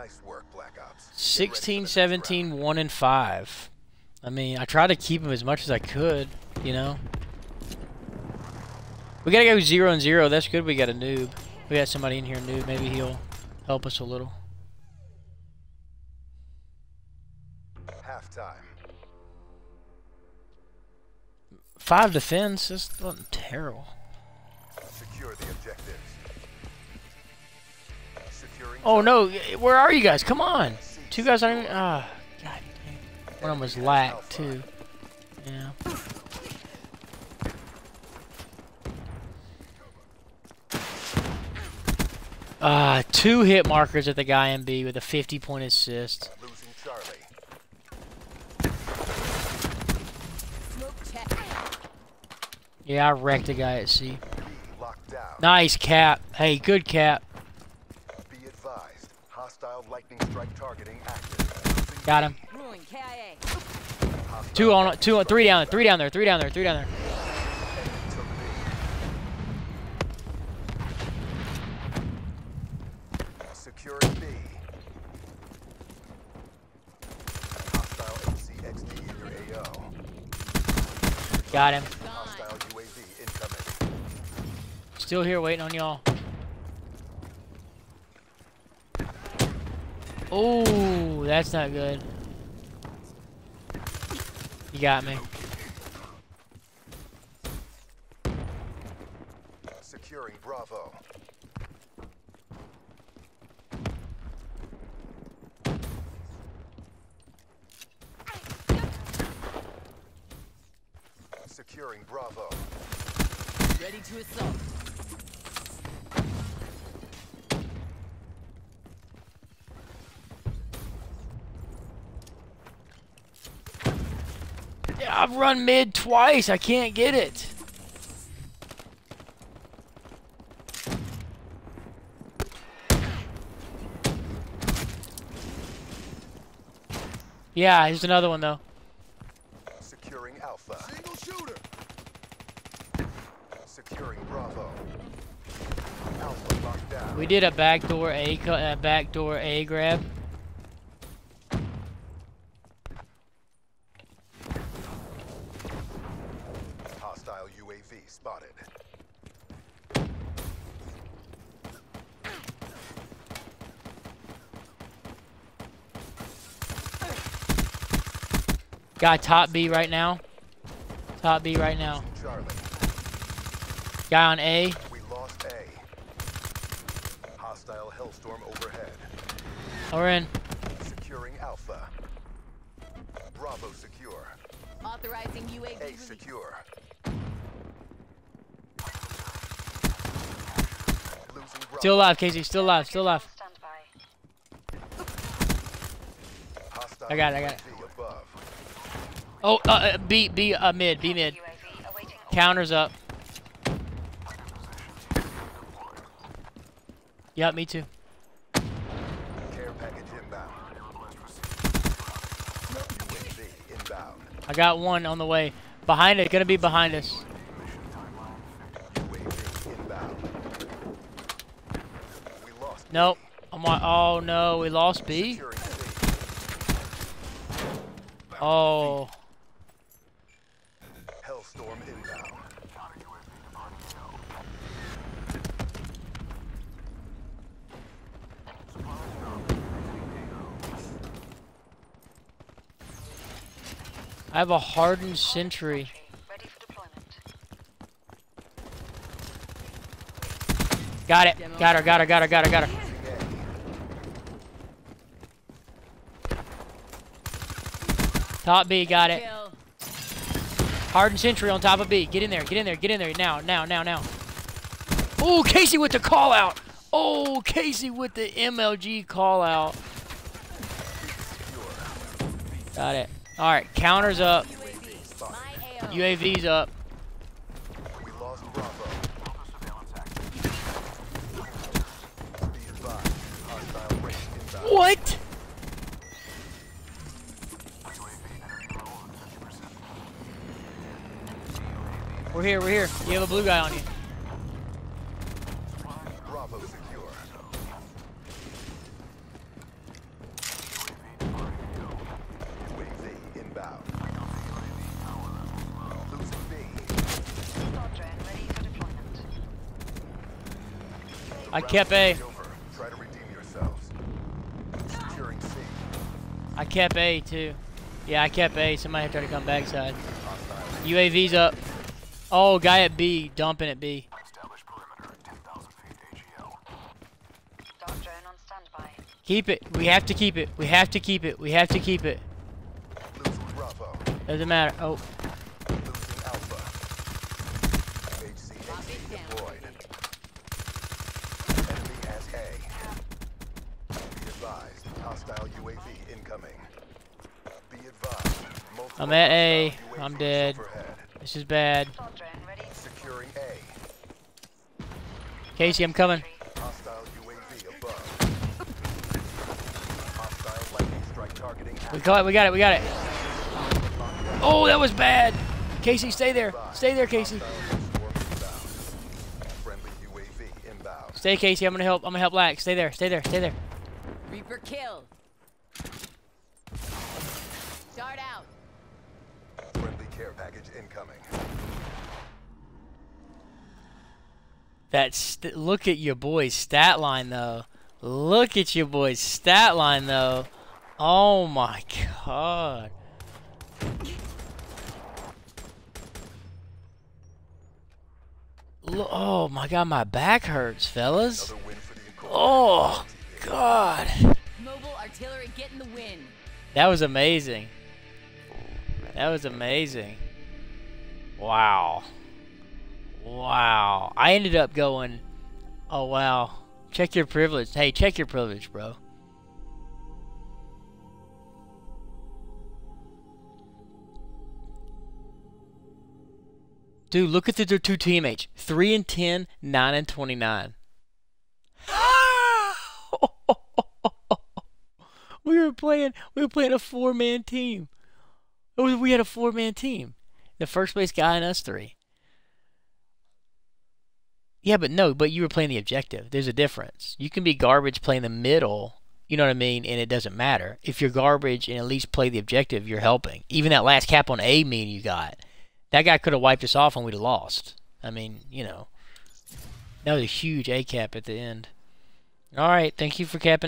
Nice work, Black Ops. 16, 17, 1 and 5. I mean, I tried to keep him as much as I could, you know. We gotta go 0 and 0. That's good we got a noob. We got somebody in here noob. Maybe he'll help us a little. Halftime. Five defense. That's not terrible. Secure the objectives. Oh no, where are you guys? Come on. Two guys aren't even. Ah, god dang. One of them was lag too. Yeah. Ah, two hit markers at the guy in B with a 50 point assist. Yeah, I wrecked a guy at C. Nice cap. Hey, good cap. Be advised. Hostile lightning strike targeting active. Got him. Ruin KIA. Two on, two on, three down three down there, three down there, three down there. took B. Securing B. Hostile HCXD in your AO. Got him. Hostile UAV incoming. Still here waiting on y'all. Oh, that's not good. You got me. Securing Bravo. Securing Bravo. Ready to assault. Yeah, I've run mid twice. I can't get it. Yeah, here's another one though. Securing Alpha. Single shooter. Securing Bravo. Alpha locked down. We did a backdoor A, cu- uh, backdoor A grab. Hostile UAV spotted. Guy top B right now. Top B right now. Charlie. Guy on A. We lost A. Hostile Hellstorm overhead. We're in. Securing Alpha. Bravo secure. Authorizing UAV A secure. Still alive, Casey. Still alive. Still alive. I got it, I got it. Oh, uh, uh, B, B, uh, mid, B mid. Counters up. Yep, me too. I got one on the way. Behind it, gonna be behind us. Nope. I'm on, oh no, we lost B? Oh. Hellstorm inbound. I have a hardened sentry. Ready for deployment. Got it. Got her, got her, got her, got her, got her. Top B, got it. Hardened sentry on top of B. Get in there, get in there, get in there. Now, now, now, now. Oh, Casey with the call out. Oh, Casey with the MLG call out. Got it. All right, counters up. UAV's up. We We're here, we're here. You have a blue guy on you. Bravo secure. I kept A. Try to redeem yourselves. Securing C. I kept A too. Yeah, I kept A. Somebody tried to come backside. UAV's up. Oh, guy at B, dumping at B. Establish perimeter at 10,000 feet AGL. Dog drone on standby. Keep it. We have to keep it. We have to keep it. We have to keep it. Doesn't matter. Oh, Losing Alpha. HCXD down. deployed. Enemy has A. Be advised. Hostile UAV incoming. Be advised. Multiple I'm at A. I'm dead. Overhead. this is bad. Dog drone ready. Securing A. Casey, I'm coming. Hostile UAV above. Hostile lightning strike targeting We got it. We got it. We got it. Oh, that was bad. Casey, stay there. Stay there, Casey. Hostile swarm inbound. Friendly UAV inbound. Stay, Casey. I'm gonna help. I'm gonna help Lack. Stay there. Stay there. Stay there. Reaper kill. Start out. Friendly care package incoming. That's st- look at your boy's stat line though. Look at your boy's stat line though. Oh my god. Lo- oh my god, my back hurts, fellas. Another win for the Incorporated. Oh god. Mobile artillery getting the win. That was amazing. That was amazing. Wow. Wow. I ended up going, oh wow. Check your privilege. Hey, check your privilege, bro. Dude, look at the their two teammates. 3 and 10, 9 and 29. we were playing we were playing a four man team. Was- We had a four man team. The first place guy and us three. Yeah, but no, but you were playing the objective. There's a difference. You can be garbage playing the middle, you know what I mean, and it doesn't matter. If you're garbage and at least play the objective, you're helping. Even that last cap on A mean you got. That guy could have wiped us off and we'd have lost. I mean, you know. That was a huge A cap at the end. Alright, thank you for capping.